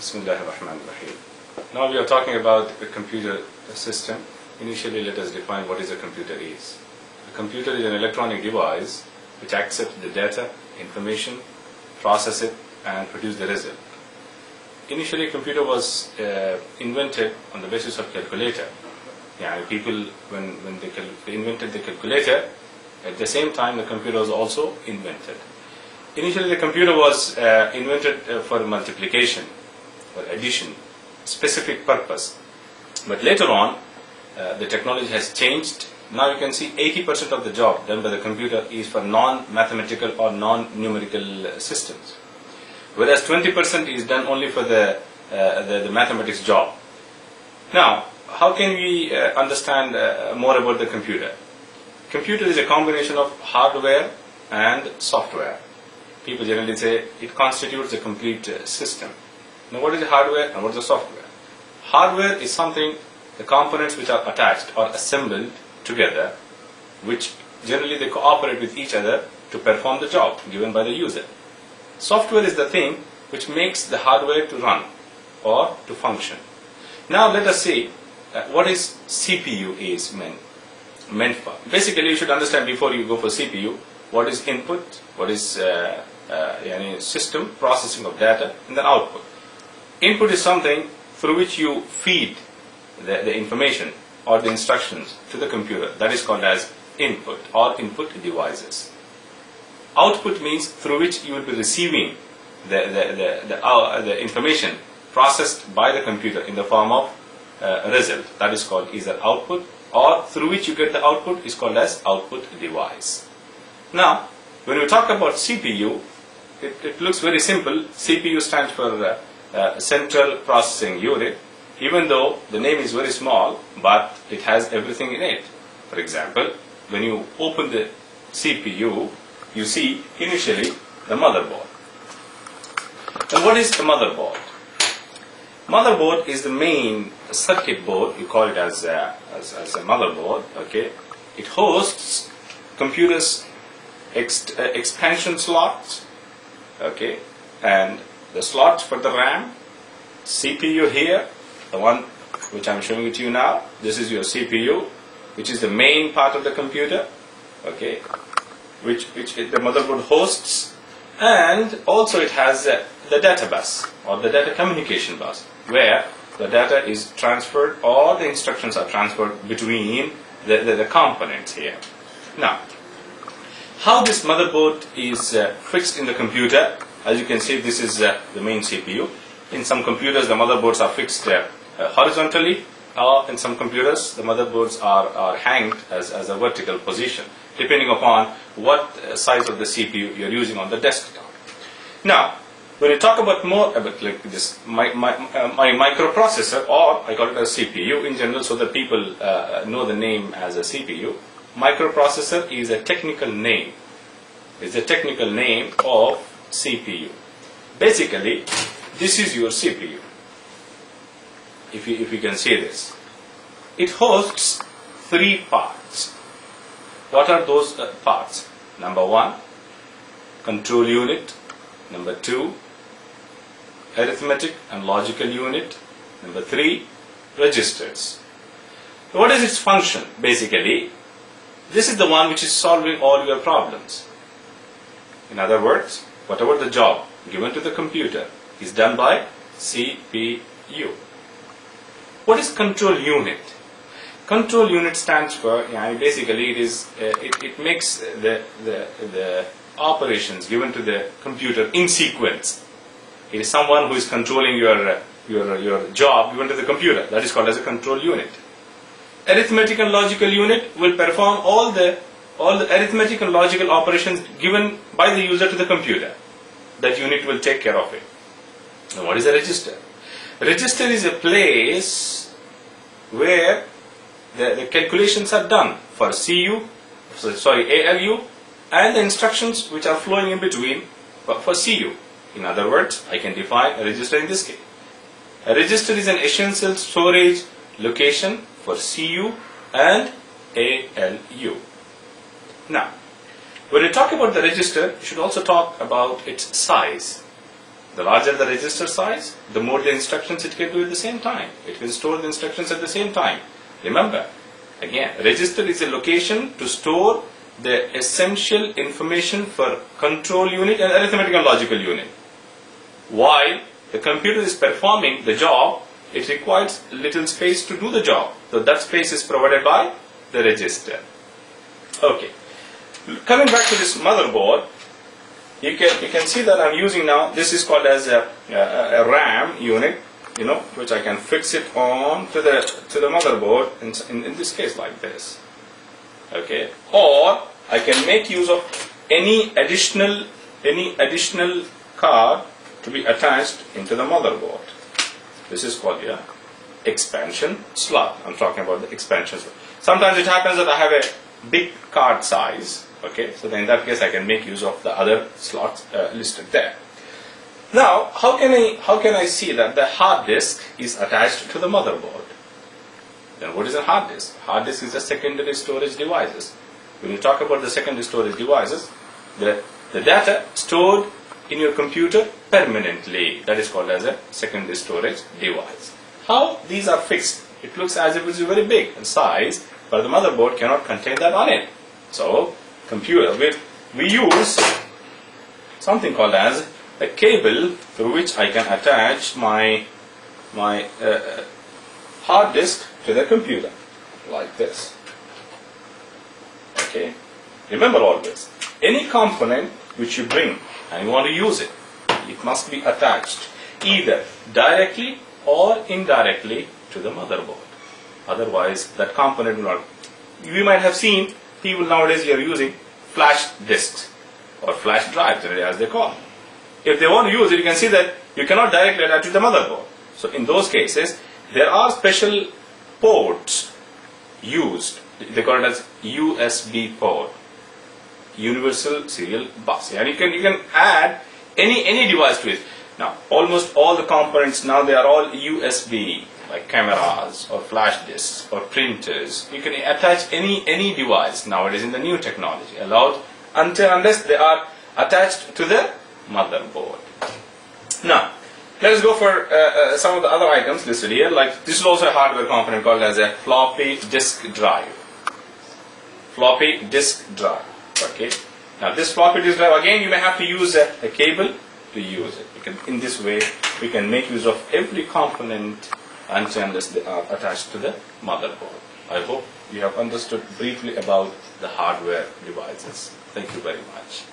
Bismillah ar-Rahman ar-Rahim. Now we are talking about a computer system. Initially, let us define what is a computer is. A computer is an electronic device which accepts the data, information, process it, and produce the result. Initially, computer was uh, invented on the basis of calculator. Yeah, people, when, when they, they invented the calculator, at the same time the computer was also invented. Initially, the computer was uh, invented uh, for multiplication, for addition, specific purpose. But later on, uh, the technology has changed. Now you can see 80% of the job done by the computer is for non-mathematical or non-numerical uh, systems, whereas 20% is done only for the, uh, the, the mathematics job. Now, how can we uh, understand uh, more about the computer? Computer is a combination of hardware and software. People generally say it constitutes a complete uh, system. Now, what is the hardware and what is the software? Hardware is something, the components which are attached or assembled together, which generally they cooperate with each other to perform the job given by the user. Software is the thing which makes the hardware to run or to function. Now, let us see uh, what is CPU is meant meant for. Basically, you should understand before you go for CPU what is input, what is uh, uh, system processing of data, and then output. Input is something through which you feed the, the information or the instructions to the computer. That is called as input or input devices. Output means through which you will be receiving the, the, the, the, uh, the information processed by the computer in the form of uh, result. That is called either output or through which you get the output is called as output device. Now, when we talk about CPU, it, it looks very simple. CPU stands for uh, uh, Central Processing Unit, even though the name is very small, but it has everything in it. For example, when you open the CPU, you see initially the motherboard. And what is the motherboard? Motherboard is the main circuit board. You call it as a, as, as a motherboard. Okay, it hosts computers' ex, uh, expansion slots. Okay, and the slots for the RAM, CPU here, the one which I'm showing it to you now. This is your CPU, which is the main part of the computer. Okay, which which the motherboard hosts, and also it has uh, the data bus or the data communication bus where the data is transferred or the instructions are transferred between the, the, the components here. Now, how this motherboard is uh, fixed in the computer, as you can see, this is uh, the main CPU. In some computers, the motherboards are fixed uh, horizontally, or in some computers, the motherboards are, are hanged as, as a vertical position, depending upon what size of the CPU you're using on the desktop. Now, when you talk about more about like this my, my, uh, my microprocessor or I call it a CPU in general so that people uh, know the name as a CPU microprocessor is a technical name is a technical name of CPU basically this is your CPU if you, if you can see this it hosts three parts what are those uh, parts number one control unit number two arithmetic and logical unit. Number three, registers. What is its function? Basically, this is the one which is solving all your problems. In other words, whatever the job given to the computer is done by CPU. What is control unit? Control unit stands for, yeah, basically it is, uh, it, it makes the, the, the operations given to the computer in sequence. It is someone who is controlling your, your, your job given to the computer. That is called as a control unit. Arithmetic and logical unit will perform all the, all the arithmetic and logical operations given by the user to the computer. That unit will take care of it. Now what is a register? Register is a place where the, the calculations are done for CU, sorry, ALU, and the instructions which are flowing in between for, for CU. In other words, I can define a register in this case. A register is an essential storage location for CU and ALU. Now, when you talk about the register, you should also talk about its size. The larger the register size, the more the instructions it can do at the same time. It can store the instructions at the same time. Remember, again, register is a location to store the essential information for control unit and arithmetic and logical unit. While the computer is performing the job, it requires little space to do the job. So that space is provided by the register. Okay. Coming back to this motherboard, you can you can see that I'm using now. This is called as a, a, a RAM unit, you know, which I can fix it on to the to the motherboard. In, in, in this case, like this. Okay. Or I can make use of any additional any additional card to be attached into the motherboard. This is called yeah, expansion slot. I'm talking about the expansion slot. Sometimes it happens that I have a big card size. Okay, so then in that case I can make use of the other slots uh, listed there. Now, how can I how can I see that the hard disk is attached to the motherboard? Then what is a hard disk? Hard disk is a secondary storage devices. When you talk about the secondary storage devices, the, the data stored in your computer permanently. That is called as a secondary storage device. How these are fixed? It looks as if it's very big in size, but the motherboard cannot contain that on it. So, computer, we, we use something called as a cable through which I can attach my my uh, hard disk to the computer, like this. Okay, remember always, any component which you bring and you want to use it, it must be attached either directly or indirectly to the motherboard. Otherwise, that component will not. We might have seen people nowadays are using flash disks or flash drives, as they call. If they want to use it, you can see that you cannot directly attach to the motherboard. So in those cases, there are special ports used. They call it as USB port universal serial bus and you can you can add any any device to it now almost all the components now they are all usb like cameras or flash disks or printers you can attach any any device nowadays in the new technology allowed until unless they are attached to the motherboard now let us go for uh, uh, some of the other items listed here like this is also a hardware component called as a floppy disk drive floppy disk drive Okay. Now this floppy disk drive again you may have to use a, a cable to use it. Can, in this way we can make use of every component until unless they are attached to the motherboard. I hope you have understood briefly about the hardware devices. Thank you very much.